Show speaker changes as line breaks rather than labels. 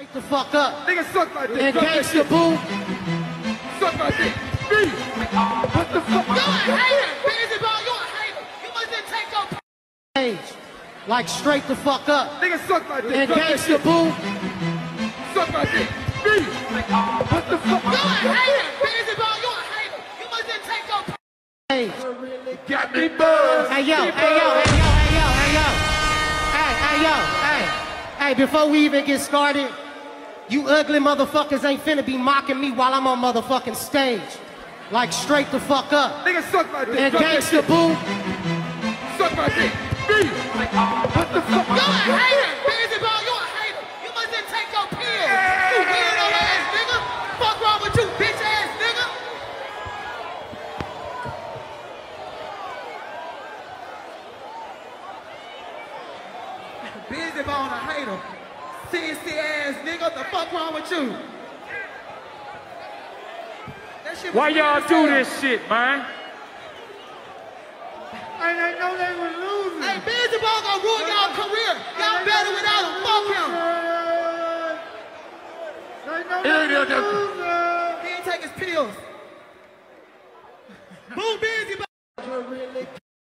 Straight the fuck up.
Nigga suck my dick.
And
Suck that
gangsta
shit.
boo.
Suck my dick. Me. What the fuck?
You a hater, Bizzy Bone, you a hater. You must just take your
Page. Like straight the fuck up.
Nigga suck my dick.
And gangsta boo.
Suck my dick. Me. What the fuck?
You a hater, Bizzy Bone, you a hater. You must just take your
Page.
Got me buzzed.
Hey yo, hey yo, hey yo, hey yo, hey yo. Hey, hey yo, hey. Hey, before we even get started, you ugly motherfuckers ain't finna be mocking me while I'm on motherfucking stage. Like straight the fuck up.
Nigga suck my dick.
And gangsta boo.
Suck my dick. Me. What the fuck?
You a hater, Bizzy Bone, you a hater. You must just take your pills. You weirdo ass nigga. Fuck wrong with you, bitch ass nigga. Ball a hater. Sissy ass nigga, the fuck wrong with you? That shit was
Why y'all do this shit, man?
I didn't know they were losing.
Hey, Bizzy Bone gonna ruin y'all uh, career. Y'all better without him. Fuck him.
I know they were losing.
He ain't take his pills. Boom,